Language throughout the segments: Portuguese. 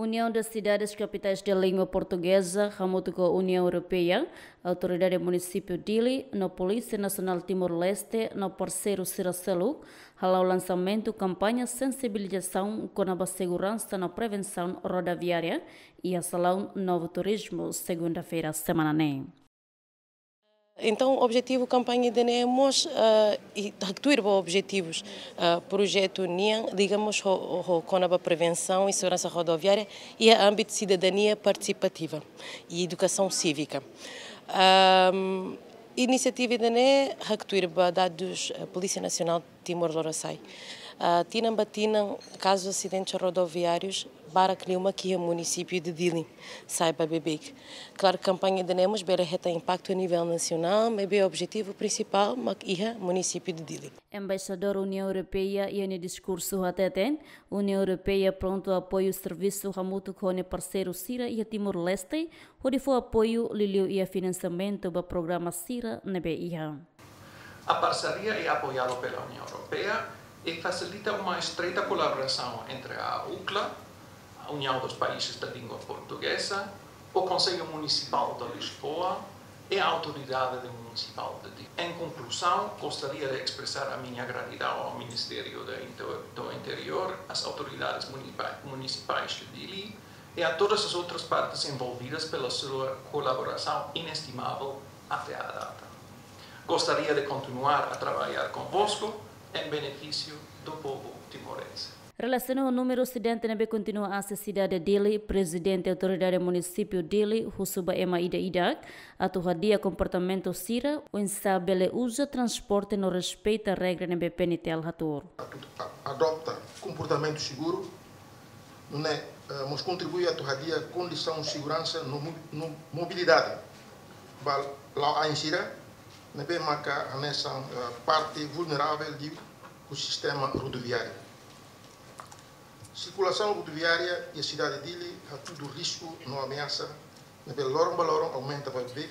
União das Cidades Capitais da Língua Portuguesa, junto com a União Europeia, Autoridade Município Dili, na Polícia Nacional Timor-Leste, no parceiro Siracelu, o lançamento campanha sensibilização com a segurança na prevenção rodoviária e a Salão Novo Turismo, segunda-feira, semana nem. Então, o objetivo da campanha de NEMOS uh, e retuir objetivos uh, projeto NIAN, digamos, com a prevenção e segurança rodoviária e a âmbito de cidadania participativa e educação cívica. Um, iniciativa da NE, retuir dados Polícia Nacional de Timor-Leste. Uh, tinam casos de acidentes rodoviários para Clima, que é o município de Dili, saiba Bebic. Claro que a campanha de Nemos bela tem impacto a nível nacional, mas é o objetivo principal, é o município de Dili. Embaixador União Europeia e no discurso até tem, União Europeia pronto apoio o serviço ramuto com o parceiro Sira e Timor-Leste, onde foi apoio Liliu e financiamento do programa Sira na BIA. A parceria é apoiada pela União Europeia e facilita uma estreita colaboração entre a UCLA, União dos Países da Língua Portuguesa, o Conselho Municipal de Lisboa e a Autoridade Municipal de Dili. Em conclusão, gostaria de expressar a minha gratidão ao Ministério do Interior, às autoridades municipais de Dili e a todas as outras partes envolvidas pela sua colaboração inestimável até a data. Gostaria de continuar a trabalhar convosco em benefício do povo timorense. Relacionado ao número acidente na continua a cidade dele, presidente da autoridade do município dele, Husuba Ema Ida Idak, atuadia comportamento sira, o insabele usa transporte no respeito à regra na BPNT Alhator. Adopta comportamento seguro, não é? Mas contribui a torradia condição de segurança no mobilidade. Lá a insira, não é marca nessa parte vulnerável do sistema rodoviário. Circulação rodoviária e a cidade de Dili há tudo risco, não ameaça. Nebe lorong balorong aumenta para ver,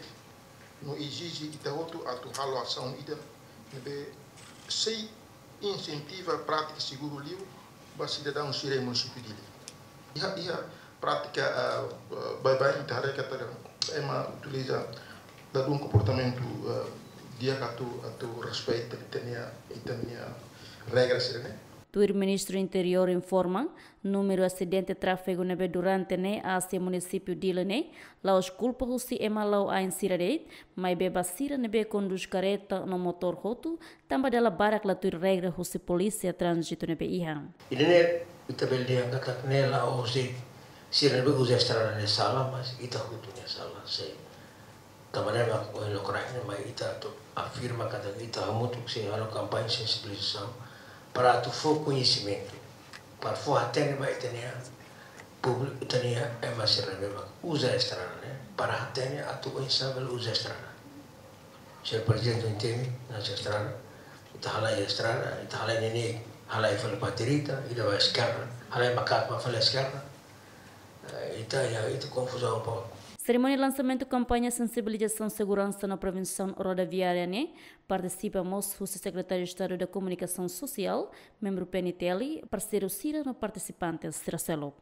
não exige itaoto a tua ação ida. Sei incentiva a prática seguro livre para cidadãos sirem município de Dili. E a prática bem tarde que é uma utiliza da um comportamento dia que a tu respeito e tenha regras, né? O ministro Interior informa número acidente de tráfego nebe durante ne a se município de Lene, lá os culpa husi emalau a insirareit, mas beba sira nebe conduz careta no motor roto, tamba dela barak la tuir regra husi polícia trânsito nebe iha. Ilene itabel dia ngakak ne la o se sira nebe usa estrada ne sala, mas ita hutu ne sala se. Tamanema o lo coragem, mas ita afirma kada ita hamutu se halo campanha sensibilização para tu for conhecimento. Para for até vai ter público tem é mais usa a estrada né? Para até a tu instável usa a estrada. Se o presidente entende na estrada. Está lá a estrada está lá nene hala fala paterita ida vai esquerda. Hala macaco falar esquerda. Está aí está confusão um pouco Cerimônia de lançamento da campanha Sensibilização Segurança na Prevenção Rodoviária né? participa Moço Secretário de Estado da Comunicação Social, membro PNTL, parceiro Cira no participante Ciracelo.